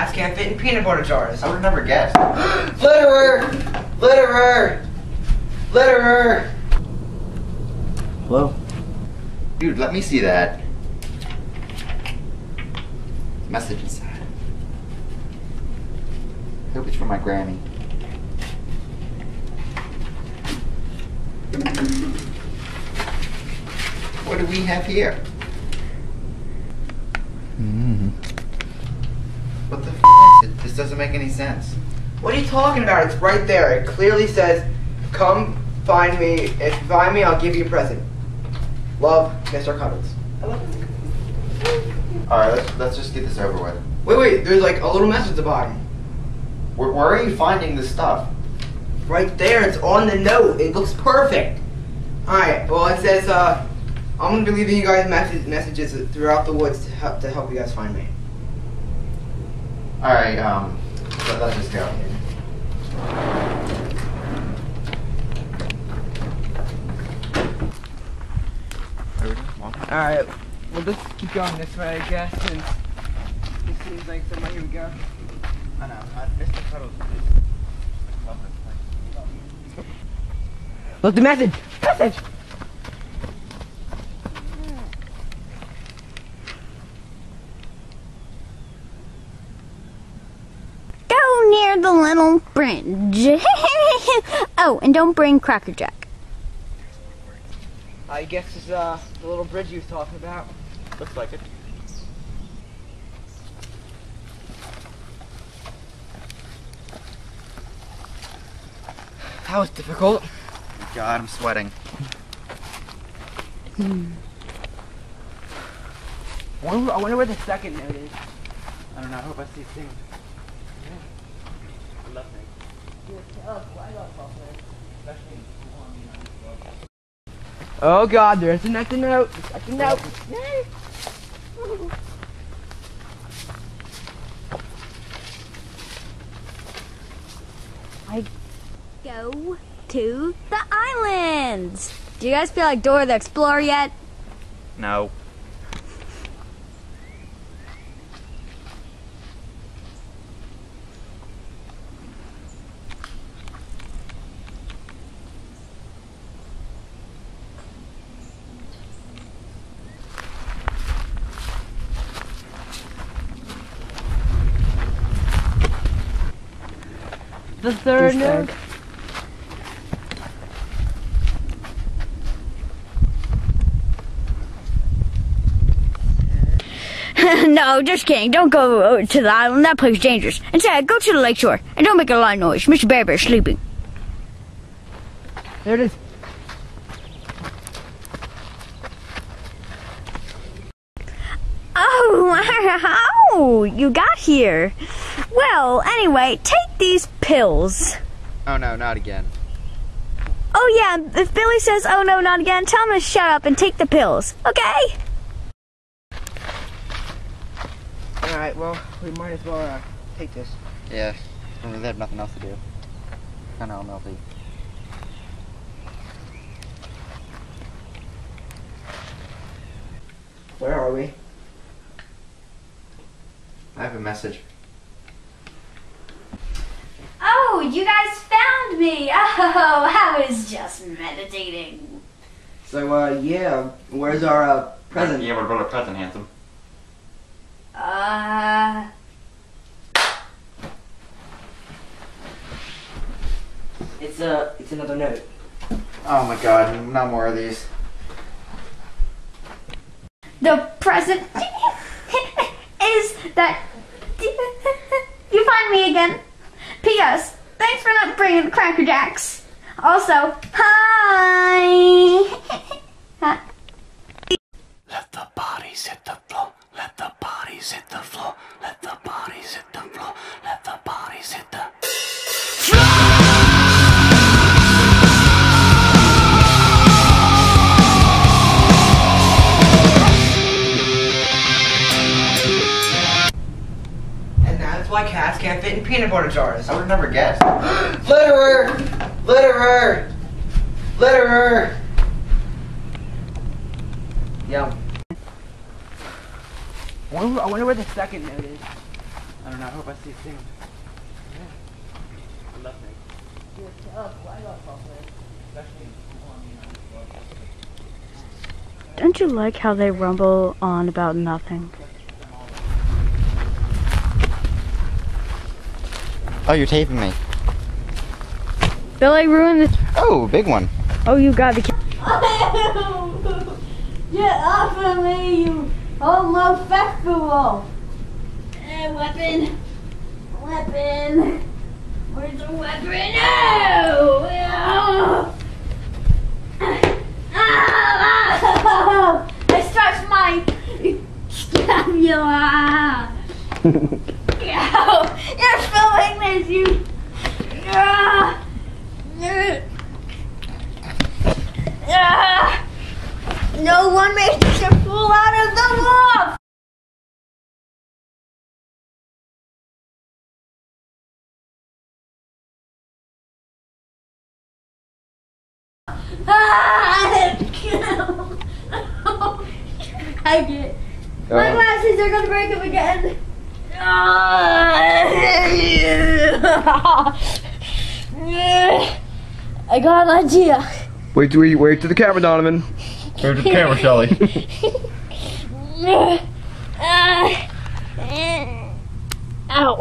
why can't fit in peanut butter jars. I would have never guessed. Litterer! Litterer! Litterer! Hello? Dude, let me see that. Message inside. I Hope it's from my Grammy. What do we have here? Hmm. What the f? This doesn't make any sense. What are you talking about? It's right there. It clearly says, come find me. If you find me, I'll give you a present. Love, Mr. Cuddles. Alright, let's, let's just get this over with. Wait, wait, there's like a little message at the bottom. Where, where are you finding this stuff? Right there, it's on the note. It looks perfect. Alright, well it says, uh, I'm gonna be leaving you guys message, messages throughout the woods to help, to help you guys find me. Alright, um, let, let's just go. Alright, we'll just keep going this way, I guess, since it seems like somewhere here we go. I know, I, Mr. Cuddles Look, the message! Message! Go near bridge. oh, and don't bring Cracker Jack. I guess this is, uh, the little bridge you was talking about. Looks like it. That was difficult. God, I'm sweating. I wonder, I wonder where the second note is. I don't know, I hope I see things. Oh god, there's another note. The second note. Yay. Go to the islands. Do you guys feel like Dora the Explorer yet? No. The third note. no, just kidding. Don't go uh, to the island. That place is dangerous. Instead, go to the lakeshore and don't make a lot of noise. Mr. Bear Bear's sleeping. There it is. Oh, how you got here? Well, anyway, take these pills. Oh no, not again. Oh yeah, if Billy says, "Oh no, not again," tell him to shut up and take the pills. Okay? Alright, well, we might as well uh, take this. Yeah, I mean, they have nothing else to do. Kinda all melty. Where are we? I have a message. Oh, you guys found me. Oh, I was just meditating. So, uh, yeah, where's our uh, present? Yeah, what about a present, handsome? Uh, It's uh, it's another note. Oh my god, no more of these. the present is that you find me again. P.S. Thanks for not bringing the Cracker Jacks. Also, hi. Let the bodies hit the can't fit in peanut butter jars. I would never guessed. Litterer! Litterer! Litterer! Yum. I wonder, I wonder where the second note is. I I don't know. I hope I see a thing. Don't you like how they rumble on about nothing? Oh, you're taping me. Billy ruined this. Oh, big one. Oh, you got the. ca- Get off of me, you homosexual! Uh, weapon. Weapon. Where's the weapon? No! Oh! I stretched my scapula. Ow! You're filming this, you. Ah! Ah! No one made such a fool out of the! Ah! I get. My Oh. glasses are gonna break them again. I got an idea. Wait, wait, wait to the camera, Donovan. Wait to the camera, Shelly. Uh, Ow.